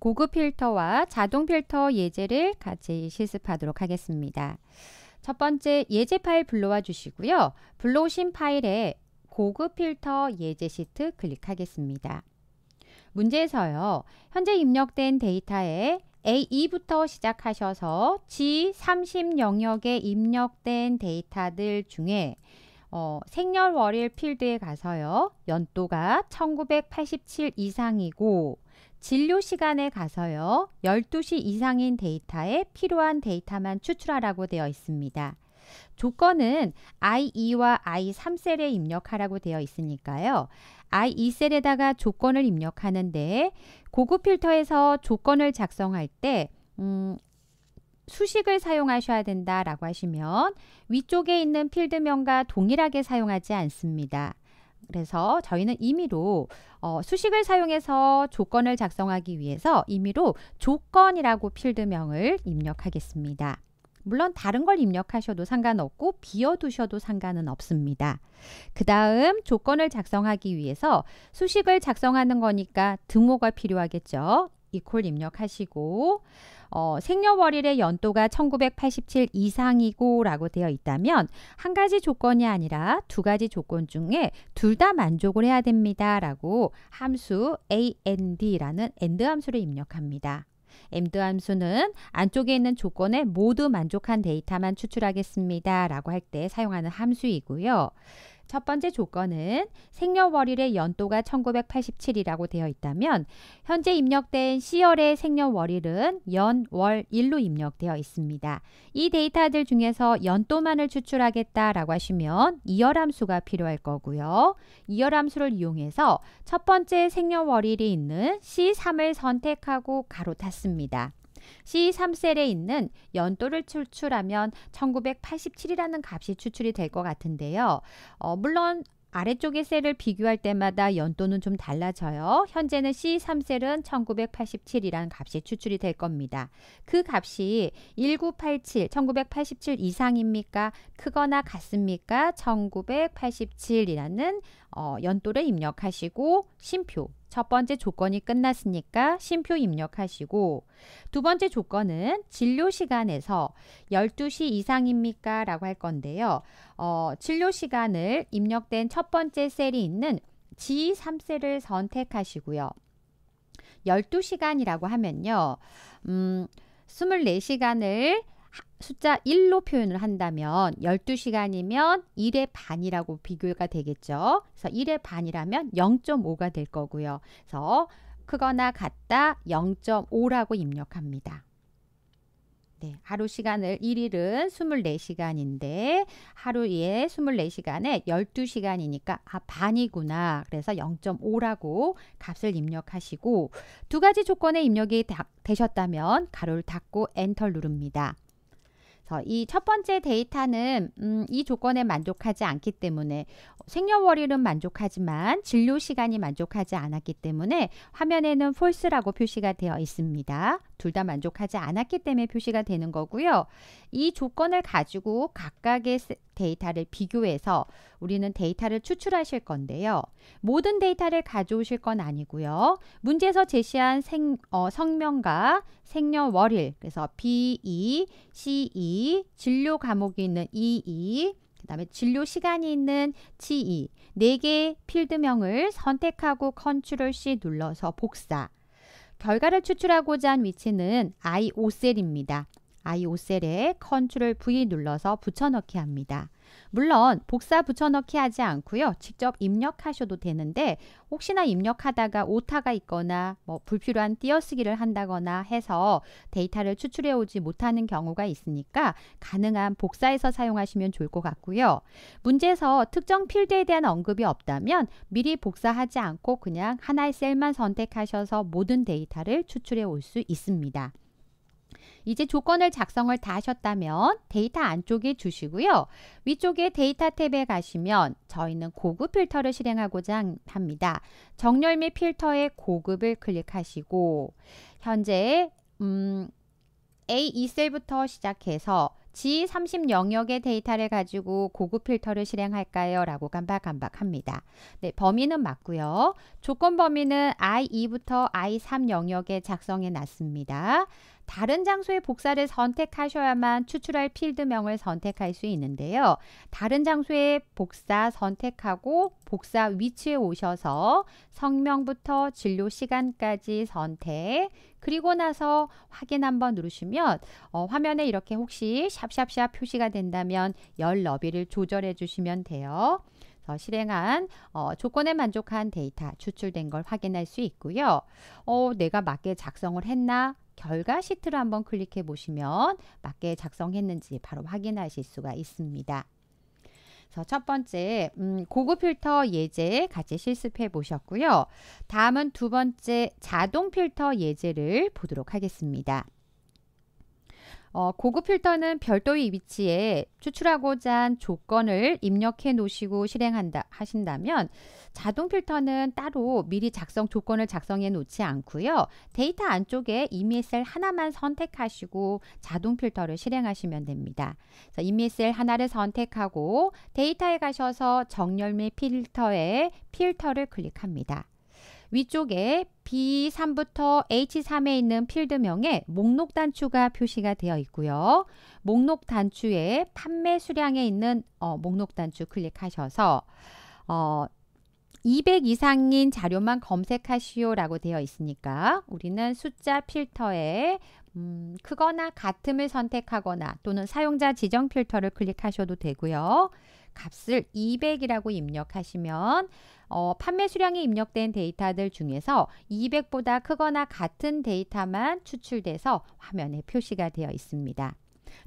고급 필터와 자동 필터 예제를 같이 실습하도록 하겠습니다. 첫 번째 예제 파일 불러와 주시고요. 불러오신 파일에 고급 필터 예제 시트 클릭하겠습니다. 문제에서요. 현재 입력된 데이터에 A2부터 시작하셔서 G30 영역에 입력된 데이터들 중에 어, 생년월일 필드에 가서요. 연도가 1987 이상이고 진료 시간에 가서요. 12시 이상인 데이터에 필요한 데이터만 추출하라고 되어 있습니다. 조건은 I2와 I3셀에 입력하라고 되어 있으니까요. I2셀에다가 조건을 입력하는데 고급 필터에서 조건을 작성할 때 음, 수식을 사용하셔야 된다라고 하시면 위쪽에 있는 필드명과 동일하게 사용하지 않습니다. 그래서 저희는 임의로 어, 수식을 사용해서 조건을 작성하기 위해서 임의로 조건이라고 필드명을 입력하겠습니다. 물론 다른 걸 입력하셔도 상관없고 비워두셔도 상관은 없습니다. 그 다음 조건을 작성하기 위해서 수식을 작성하는 거니까 등호가 필요하겠죠. 이퀄 입력하시고 어, 생년월일의 연도가 1987 이상이고 라고 되어 있다면 한 가지 조건이 아니라 두 가지 조건 중에 둘 다 만족을 해야 됩니다 라고 함수 and라는 and 함수를 입력합니다. md 함수는 안쪽에 있는 조건에 모두 만족한 데이터만 추출하겠습니다 라고 할 때 사용하는 함수이고요. 첫 번째 조건은 생년월일의 연도가 1987이라고 되어 있다면 현재 입력된 C열의 생년월일은 연, 월, 일로 입력되어 있습니다. 이 데이터들 중에서 연도만을 추출하겠다라고 하시면 이열 함수가 필요할 거고요. 이열 함수를 이용해서 첫 번째 생년월일이 있는 C3을 선택하고 가로 탔습니다. C3셀에 있는 연도를 추출하면 1987이라는 값이 추출이 될 것 같은데요. 어, 물론 아래쪽의 셀을 비교할 때마다 연도는 좀 달라져요. 현재는 C3셀은 1987이라는 값이 추출이 될 겁니다. 그 값이 1987, 1987 이상입니까? 크거나 같습니까? 1987이라는 어, 연도를 입력하시고 심표 첫 번째 조건이 끝났으니까 심표 입력하시고 두 번째 조건은 진료 시간에서 12시 이상입니까? 라고 할 건데요. 어, 진료 시간을 입력된 첫 번째 셀이 있는 G3셀을 선택하시고요. 12시간이라고 하면요. 음, 24시간을 숫자 1로 표현을 한다면 12시간이면 1의 반이라고 비교가 되겠죠. 그래서 1의 반이라면 0.5가 될 거고요. 그래서 크거나 같다 0.5라고 입력합니다. 네, 하루 시간을 1일은 24시간인데 하루에 24시간에 12시간이니까 아 반이구나. 그래서 0.5라고 값을 입력하시고 두 가지 조건의 입력이 다, 되셨다면 괄호를 닫고 엔터 누릅니다. 이 첫 번째 데이터는 음, 이 조건에 만족하지 않기 때문에 생년월일은 만족하지만 진료 시간이 만족하지 않았기 때문에 화면에는 false라고 표시가 되어 있습니다. 둘 다 만족하지 않았기 때문에 표시가 되는 거고요. 이 조건을 가지고 각각의 데이터를 비교해서 우리는 데이터를 추출하실 건데요. 모든 데이터를 가져오실 건 아니고요. 문제에서 제시한 생, 어, 성명과 생년월일 그래서 B2, C2, 진료 과목이 있는 E2, 그 다음에 진료 시간이 있는 G2 4개의 필드명을 선택하고 control C 눌러서 복사 결과를 추출하고자 한 위치는 I5셀입니다. I5셀에 control V 눌러서 붙여넣기 합니다. 물론 복사 붙여넣기 하지 않고요. 직접 입력하셔도 되는데 혹시나 입력하다가 오타가 있거나 뭐 불필요한 띄어쓰기를 한다거나 해서 데이터를 추출해 오지 못하는 경우가 있으니까 가능한 복사해서 사용하시면 좋을 것 같고요. 문제에서 특정 필드에 대한 언급이 없다면 미리 복사하지 않고 그냥 하나의 셀만 선택하셔서 모든 데이터를 추출해 올 수 있습니다. 이제 조건을 작성을 다 하셨다면 데이터 안쪽에 주시고요. 위쪽에 데이터 탭에 가시면 저희는 고급 필터를 실행하고자 합니다. 정렬 및 필터의 고급을 클릭하시고 현재 음, A2셀부터 시작해서 G30 영역의 데이터를 가지고 고급 필터를 실행할까요? 라고 깜박깜박합니다. 네, 범위는 맞고요. 조건 범위는 I2부터 I3 영역에 작성해 놨습니다. 다른 장소의 복사를 선택하셔야만 추출할 필드명을 선택할 수 있는데요. 다른 장소의 복사 선택하고 복사 위치에 오셔서 성명부터 진료 시간까지 선택 그리고 나서 확인 한번 누르시면 어, 화면에 이렇게 혹시 샵샵샵 표시가 된다면 열 너비를 조절해 주시면 돼요. 실행한 어, 조건에 만족한 데이터 추출된 걸 확인할 수 있고요. 어, 내가 맞게 작성을 했나? 결과 시트를 한번 클릭해 보시면 맞게 작성했는지 바로 확인하실 수가 있습니다. 첫 번째 음, 고급 필터 예제 같이 실습해 보셨고요. 다음은 두 번째 자동 필터 예제를 보도록 하겠습니다. 어, 고급 필터는 별도의 위치에 추출하고자 한 조건을 입력해 놓으시고 실행한다 하신다면 자동 필터는 따로 미리 작성 조건을 작성해 놓지 않고요. 데이터 안쪽에 이미 셀 하나만 선택하시고 자동 필터를 실행하시면 됩니다. 그래서 이미 셀 하나를 선택하고 데이터에 가셔서 정렬 및 필터에 필터를 클릭합니다. 위쪽에 B3부터 H3에 있는 필드명에 목록 단추가 표시가 되어 있고요. 목록 단추에 판매 수량에 있는 어, 목록 단추 클릭하셔서 어, 200 이상인 자료만 검색하시오라고 되어 있으니까 우리는 숫자 필터에 음, 크거나 같음을 선택하거나 또는 사용자 지정 필터를 클릭하셔도 되고요. 값을 200이라고 입력하시면 어, 판매 수량이 입력된 데이터들 중에서 200보다 크거나 같은 데이터만 추출돼서 화면에 표시가 되어 있습니다.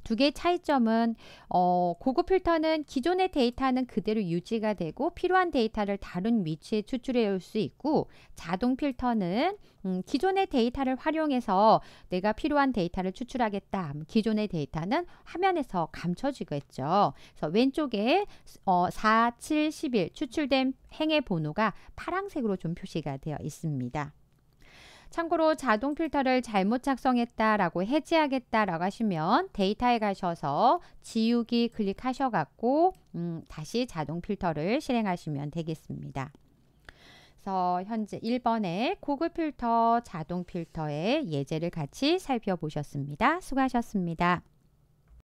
두 개의 차이점은 어, 고급 필터는 기존의 데이터는 그대로 유지가 되고 필요한 데이터를 다른 위치에 추출해 올 수 있고 자동 필터는 음, 기존의 데이터를 활용해서 내가 필요한 데이터를 추출하겠다. 기존의 데이터는 화면에서 감춰지겠죠. 그래서 왼쪽에 어, 4, 7, 11 추출된 행의 번호가 파란색으로 좀 표시가 되어 있습니다. 참고로 자동 필터를 잘못 작성했다라고 해지하겠다라고 하시면 데이터에 가셔서 지우기 클릭하셔갖고 음, 다시 자동 필터를 실행하시면 되겠습니다. 그래서 현재 1번의 고급 필터, 자동 필터의 예제를 같이 살펴보셨습니다. 수고하셨습니다.